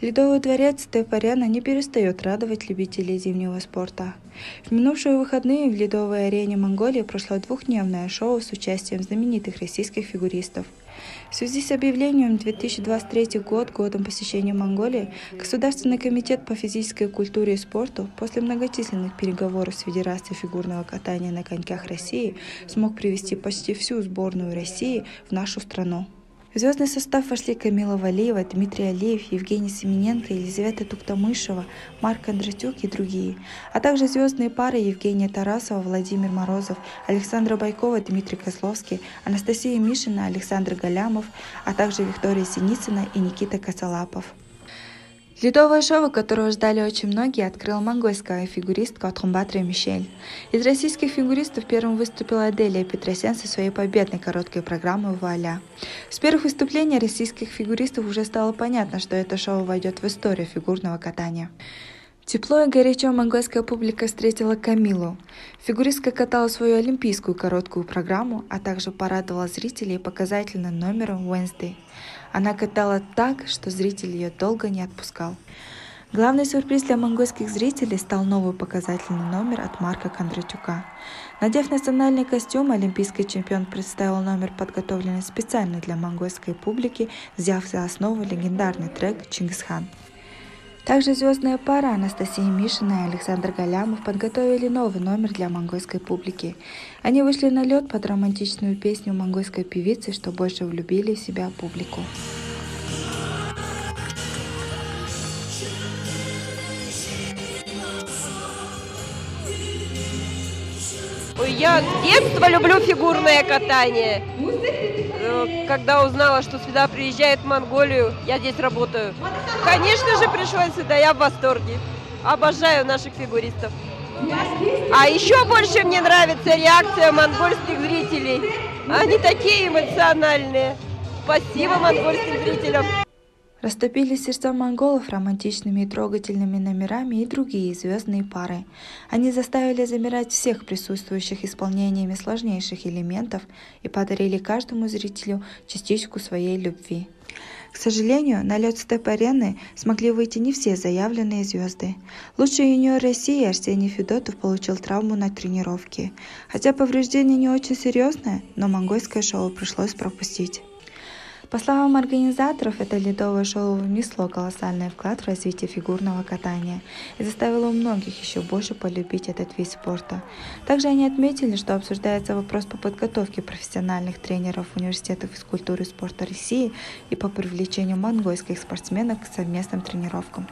Ледовый дворец Степ-Арена не перестает радовать любителей зимнего спорта. В минувшие выходные в Ледовой арене Монголии прошло двухдневное шоу с участием знаменитых российских фигуристов. В связи с объявлением 2023 год годом посещения Монголии, Государственный комитет по физической культуре и спорту после многочисленных переговоров с Федерацией фигурного катания на коньках России смог привести почти всю сборную России в нашу страну. В звездный состав вошли Камила Валиева, Дмитрий Алиев, Евгений Семененко, Елизавета Туктамышева, Марк Кондратюк и другие, а также звездные пары Евгения Тарасова, Владимир Морозов, Александра Байкова, Дмитрий Козловский, Анастасия Мишина, Александр Галямов, а также Виктория Синицына и Никита Косолапов. Ледовое шоу, которого ждали очень многие, открыла монгольская фигуристка Отхумбатра Мишель. Из российских фигуристов первым выступила Аделия Петросян со своей победной короткой программой «Вуаля». С первых выступлений российских фигуристов уже стало понятно, что это шоу войдет в историю фигурного катания. Тепло и горячо монгольская публика встретила Камилу. Фигуристка катала свою олимпийскую короткую программу, а также порадовала зрителей показательным номером Wednesday. Она катала так, что зритель ее долго не отпускал. Главный сюрприз для монгольских зрителей стал новый показательный номер от Марка Кондратюка. Надев национальный костюм, олимпийский чемпион представил номер, подготовленный специально для монгольской публики, взяв за основу легендарный трек «Чингисхан». Также звездная пара Анастасия Мишина и Александр Галямов подготовили новый номер для монгольской публики. Они вышли на лед под романтичную песню монгольской певицы, что больше влюбили в себя публику. Я с детства люблю фигурное катание. Когда узнала, что сюда приезжает в Монголию, я здесь работаю. Конечно же, пришлось сюда, я в восторге. Обожаю наших фигуристов. А еще больше мне нравится реакция монгольских зрителей. Они такие эмоциональные. Спасибо монгольским зрителям. Растопили сердца монголов романтичными и трогательными номерами и другие звездные пары. Они заставили замирать всех присутствующих исполнениями сложнейших элементов и подарили каждому зрителю частичку своей любви. К сожалению, на лед степ-арены смогли выйти не все заявленные звезды. Лучший юниор России Арсений Федотов получил травму на тренировке. Хотя повреждение не очень серьезное, но монгольское шоу пришлось пропустить. По словам организаторов, это ледовое шоу внесло колоссальный вклад в развитие фигурного катания и заставило многих еще больше полюбить этот вид спорта. Также они отметили, что обсуждается вопрос по подготовке профессиональных тренеров университетов физкультуры и спорта России и по привлечению монгольских спортсменов к совместным тренировкам.